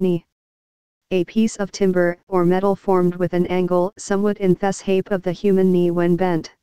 knee. A piece of timber or metal formed with an angle somewhat in the shape of the human knee when bent.